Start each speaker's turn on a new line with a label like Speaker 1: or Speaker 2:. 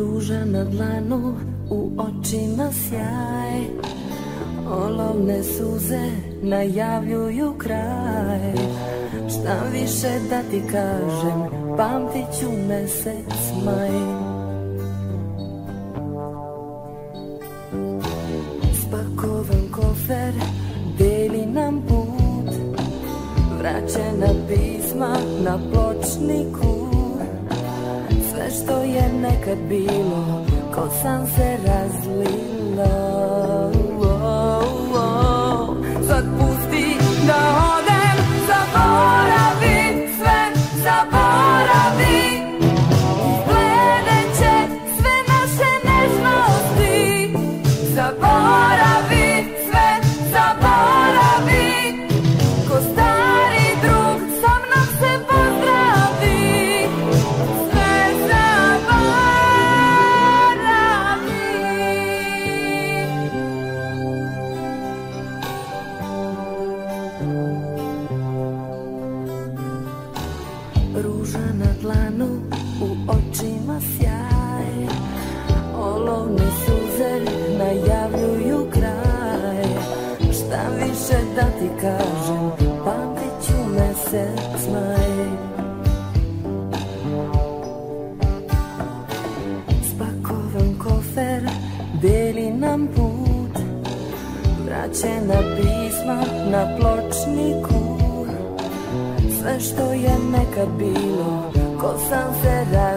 Speaker 1: Ruža na dlanu, u očima sjaj. Olovne suze najavljuju kraj. Šta više da ti kažem, pamtit ću mesec maj. Spakovan kofer, deli nam put. Vraćena pisma na pločniku je nekad bilo, ko sam Ruža na dlanu, u očima sjaj. Olovne suze najavljuju kraj. Šta više da ti kažem, pamtit ću mesec maj. Spakovan kofer, deli nam put. Vraćena pisma na pločniku sve što je nekad bilo. Ko sam se razlilo